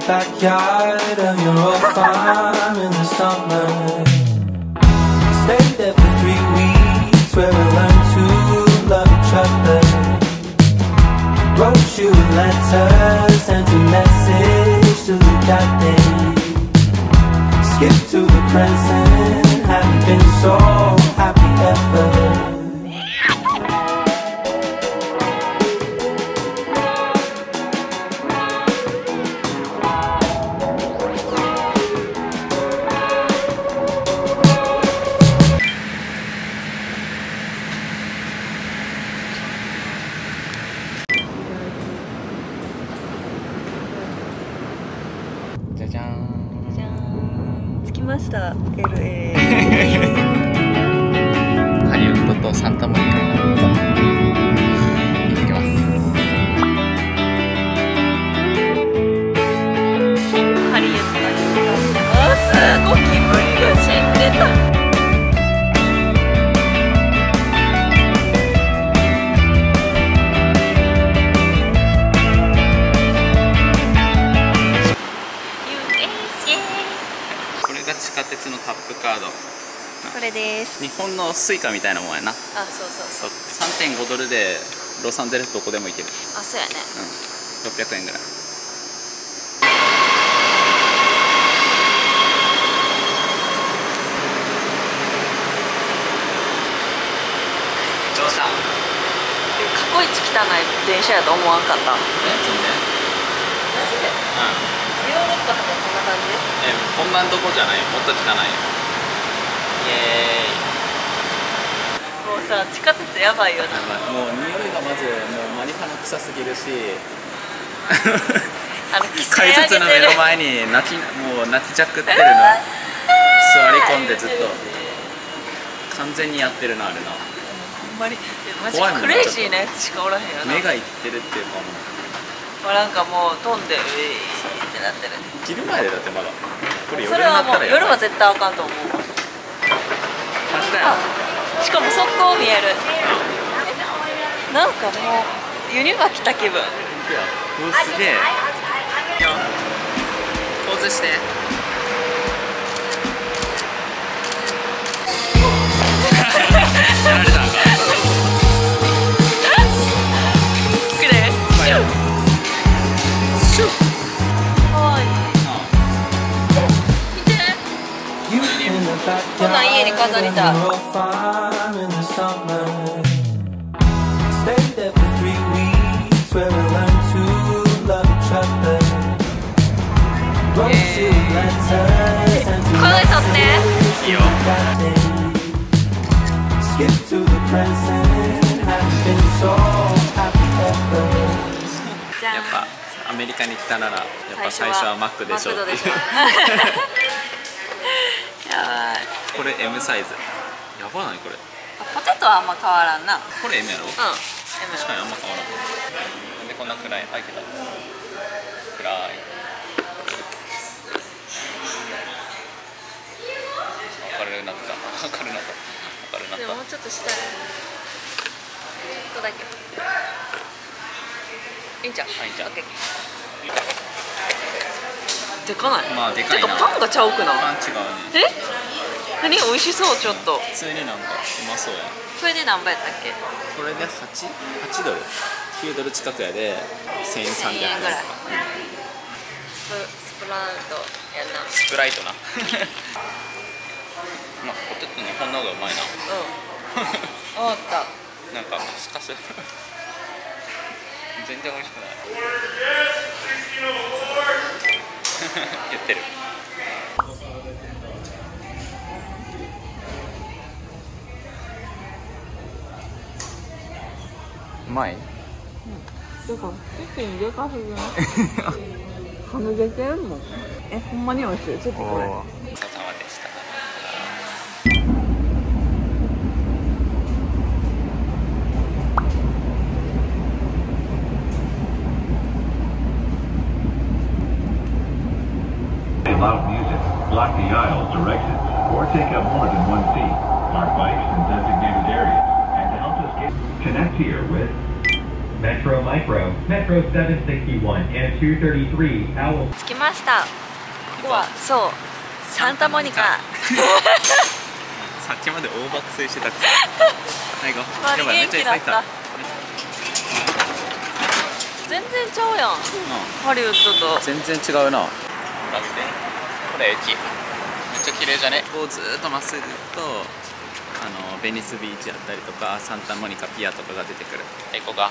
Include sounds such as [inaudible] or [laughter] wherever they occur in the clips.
the backyard of your old farm in the summer. Stayed there for three weeks where we learned to love each other. Wrote you letters, sent a message to the that day. Skip to the present, haven't been so happy ever. 地下鉄の TAPカード。これです。日本の Suica みたいなもんやな。あそうそうそう。3.5ドルでロサンゼルスどこでも行ける。あそうやね。うん。600円ぐらい。乗車過去一汚い電車やと思わんかった？マえ積んでジで？うんヨーロッパとかこんな感じ？えこんなんとこじゃない。もっと汚い。よイエもうさ地下鉄やばいよな。ーイもう匂いがまずもうマリファナ臭すぎるし。[laughs] あの規改札の目の前に泣きもう泣きじゃくってるの座り込んでずっと。完全にやってるなあれな。ほんまに。マジクレイジーなやつしかおらへんよな。目がいってるっていうかもう。もうなんかもう飛んでってなってる。昼前でだってまだ。これ夜になはもう夜ったらやばはい絶対あかんと思う。しかも速攻見える。なんかもう湯には来た気分。うわすげえ。よポーズしてこんな家に飾りたい。アメリカに来たならやっぱ最初はマックでしょうっていう。い。これ M サイズ。やばないこれ。ポテトはあんま変わらんな。うんこれ M やろ？M 確かにあんま変わらん。なんでこんな暗いあいけた暗い。明るくなった明るくなった明るくなっでももうちょっと下ちょっとだけ。いいんちゃう？あいいんちゃう？でかない。まあでかいな。てかパンがちゃうくたない？パン違うね。え？何？美味しそうちょっと。普通になんかうまそうやこれで何倍やったっけ？これで 8, 8ドル。9ドル近くやで。1300 1000円円ぐらい。スプスプラウトやな。スプライトな。[laughs] まあポテトのこんなのがうまいな。うん。[laughs] 思った。なんかスカス全然美味しくない [laughs] 言ってる。うまい？てかチキンでかすぎんはみ出てんもんえほんまに美味しい？ちょっとこれお疲れ様でした loud music, block the aisles, directions, or take up more than one seat. Park bikes in designated areas. And to help us get connect here with Metro Micro, Metro 761, and 233 Owl 着きましたここはそうサンタモニカさっきまで大爆睡してたくせはい行こう周り元気だった全然ちゃうやんハリウッドと全然違うなほら見てこれ駅めっちゃ綺麗じゃねこうずーっとまっすぐ行くとあのベニスビーチやったりとかサンタモニカピアとかが出てくる行こうか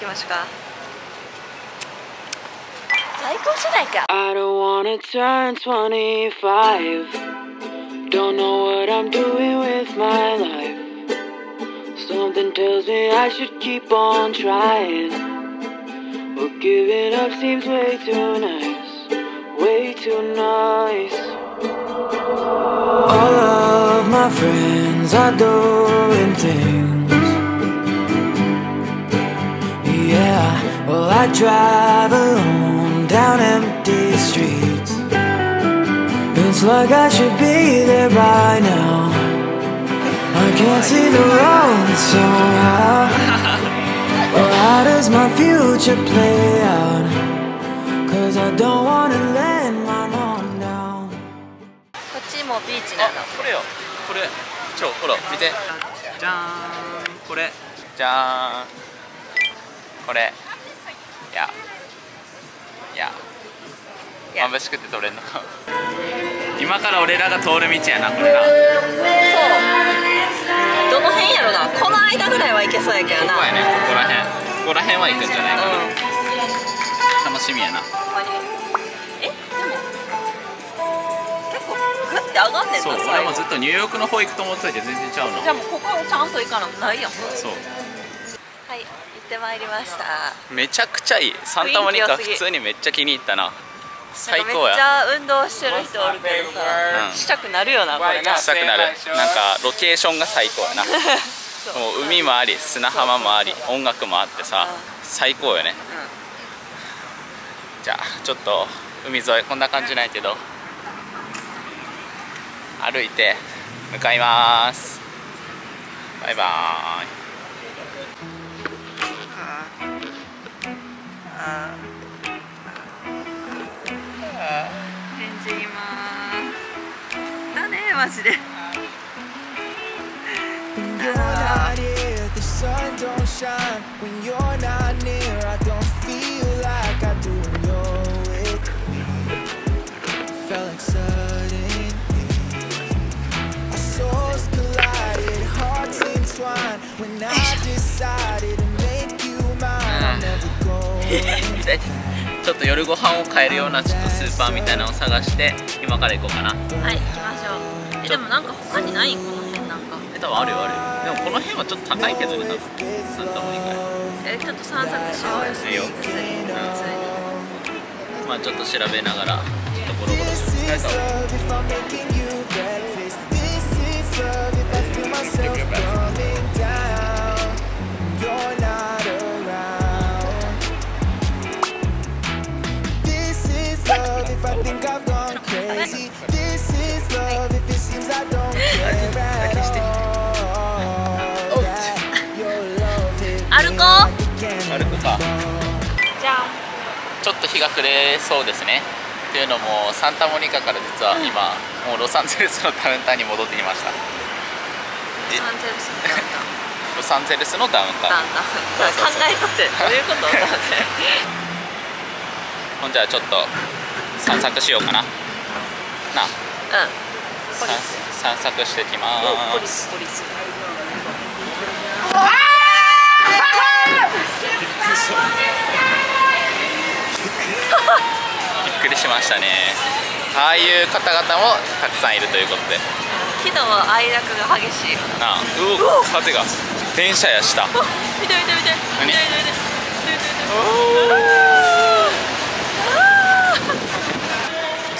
行きましょうか最高じゃないか I don't wanna turn 25. Don't know what I'm doing with my life. Something tells me I should keep on trying. But giving up seems way too nice. Way too nice. All of my friends are doing things. Yeah, well, I drive alone down empty streets. It's like I should be there by now. I can't see the road, so how? [laughs] Well, how does my future play out? Cause I don't wanna let my mom down. こっちもビーチなの。これよ。これ。ちょほら見て。じゃーん。これ。じゃーん。これ。や。や。や。眩しくて撮れんの。か [laughs] 今から俺らが通る道やなこれな。そう。どの辺やろな。この間ぐらいは行けそうやけどな。ここやね。ここら辺。ここら辺は行くんじゃないかな、うん。楽しみやなグッて上がんねんなそう俺もずっとニューヨークの方行くと思ってたけど全然ちゃうの。じゃあもうここちゃんと行かなないやん。そう。はい行ってまいりました。めちゃくちゃいい。サンタモニカ普通にめっちゃ気に入ったな。最高なんかめっちやゃ運動してる人おるけどさ、うん。したくなるよなこれな。したくなる。なんかロケーションが最高やな。[laughs] もう海もあり砂浜もあり音楽もあってさうん。最高よね。じゃあちょっと海沿いこんな感じなんやけど歩いて向かいます。バイバーイ。返事言います。だねマジで [laughs] ちょっと夜ご飯を買えるようなちょっとスーパーみたいなのを探して今から行こうかな。はい行きましょう。えでもなんか他にないこの辺なんか。え多分あるよあるよでもこの辺はちょっと高いけどね多分。サンタモニカやえちょっと散策しよう。よいいよ普通に普通にまあちょっと調べながらちょっとゴロゴロ。疲れたわ日が暮れそうですね。っていうのもサンタモニカから実は今もうロサンゼルスのダウンタウンに戻ってきました。え？サンゼルスのダウンタウン。ロサンゼルスのダウンタウン。考えとって。どういうこと？[laughs] ほんじゃあちょっと散策しようかな。な。あうん。散策してきますスポリスびっくりしましたね。ああいう方々もたくさんいるということで。喜怒哀楽が激しい。よななあうお風が。電車やした。あ [laughs] 見て見て見て。何？見て見て見て。見て見て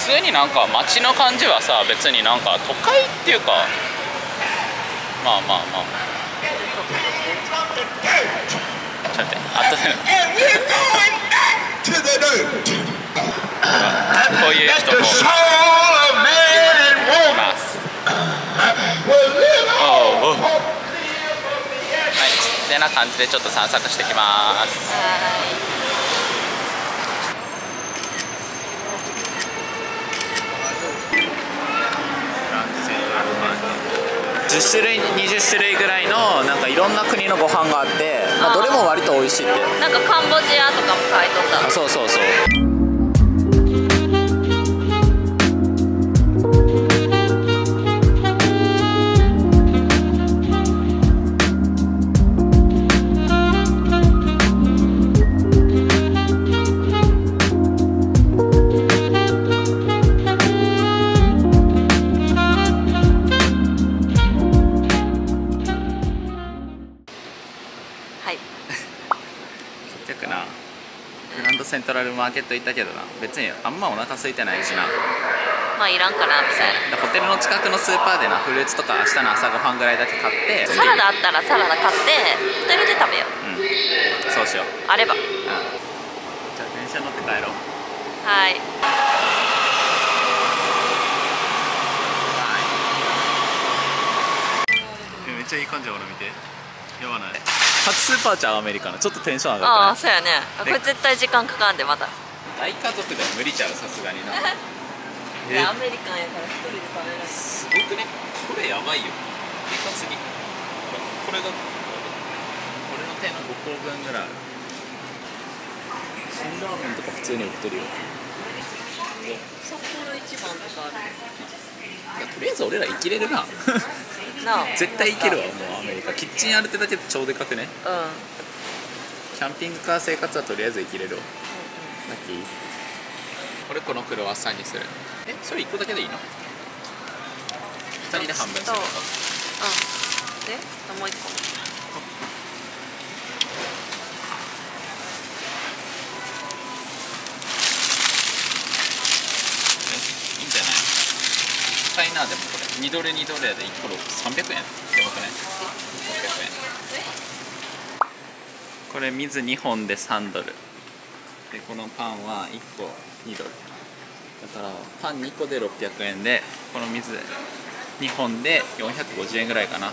普通になんか街の感じはさ別になんか都会っていうか。まあまあまあちょっと待って後で And we're going back to the dirt. こういう人も.はいでな感じでちょっと散策してきます。10種類20種類ぐらいのなんかいろんな国のご飯があって、まあ、どれも割と美味しいって。なんかカンボジアとかも書いとった。あそうそうそうマーケット行ったけどな。別にあんまお腹空いてないしな。まあいらんかなみたいな。ホテルの近くのスーパーでなフルーツとか明日の朝ごはんぐらいだけ買ってサラダあったらサラダ買ってホテルで食べよう。うん。そうしよう、うん、あれば。じゃあ電車乗って帰ろう。はい。えめっちゃいい感じや俺見て。やばない初スーパーちゃうアメリカの。ちょっとテンション上がるああそうやね。あこれ絶対時間かかんでまた大家族では無理ちゃうさすがにな。いやアメリカンやから一人で食べないすごくね。これやばいよ。でかすぎ。これが俺の手の5個分ぐらい辛ラーメンとか普通に売ってるよ。札幌一番とかあいやとりあえず俺ら生きれるな絶対いけるわもうアメリカ。キッチンあるってだけで超でかくね。うん。キャンピングカー生活はとりあえず生きれるわ、ラッキー。俺このクロワッサンにする。えそれ1個だけでいいの？2人で半分するうん。でもう1いなでもこれ2ドル2ドルやで1個300円？やばくない600円。これ水2本で3ドル。でこのパンは1個2ドル。だからパン2個で600円でこの水2本で450円ぐらいかな。